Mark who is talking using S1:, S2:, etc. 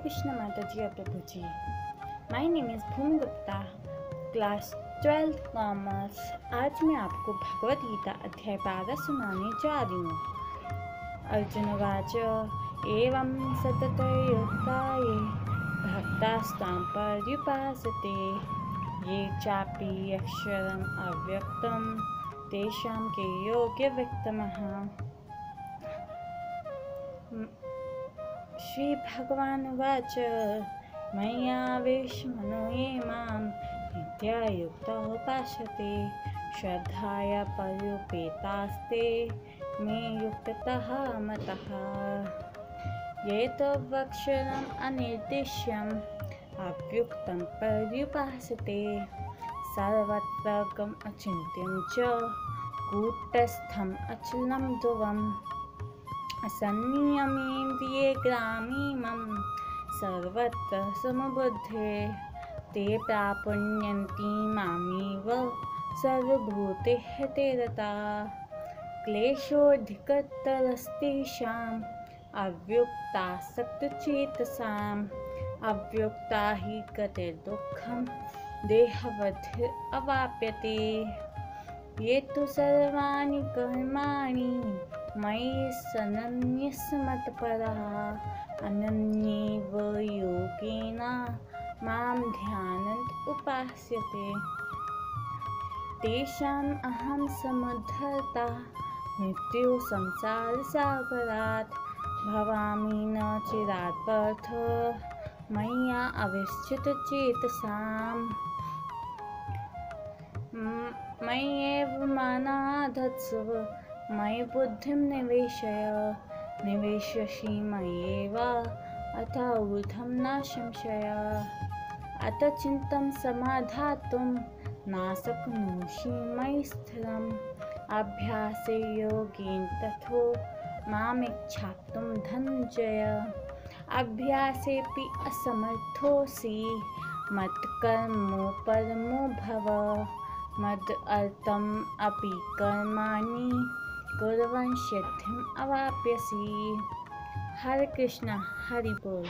S1: Prabhuji. My name is Bhumi Gupta, class twelfth commerce आज मैं आपको भगवद गीता अध्याय बारह सुनाने जा रही हूँ। अर्जुन वाच एवं सततयुक्ताये भक्तास्तां पर्युपासते ये चापी अक्षरम् अव्यक्तं तेषां के योग्यव्यक्तमः श्रीभगवानुवाच मय्यावेशमनो ये माँ उपासते श्रद्धाया पर्युपेतास्ते मे युक्ततः मतः। ये तो वक्षरम् अनिर्दिश्यम् अव्युक्तं पर्युपासते। सर्वत्र अचिन्त्यं च कूटस्थम् अचलं ध्रुवम्। असंनियमेन्द्रिये ग्रामीमं सर्वत्र समबुद्धे ते प्रापुण्यन्ति मामेव सर्वभूतेः ते रता क्लेशोऽधिकतरस्तेषाम् अव्युक्तासक्तचेतसाम् अव्युक्ता हि गतिर्दुःखं देहवधिर् अवाप्यते। ये तु सर्वाणि कर्माणि मयि सनन्यस्मत्परः अनन्येव योगेन मां ध्यानन्त उपास्यते। तेषाम् अहं समुद्धर्ता मृत्यु संसारसागरात् भवामि न चिरात् पार्थ मय्या अविश्चितचेतसाम् मय्येव मानाधत्स्व मयि बुद्धिं निवेशय निवेशसि मय्येव अथ ऊर्ध्वं न संशय अथ चिन्तं समाधातुं न शक्नोषि मयि स्थिरम् अभ्यासे योगेन तथो मामिच्छाप्तुं धनञ्जय। अभ्यासेऽपि असमर्थोऽसि मत्कर्मो परमो भव। मद अर्थम अपि कर्माणि अवाप्यसी अवाप्यसि हरे कृष्ण हरि बोल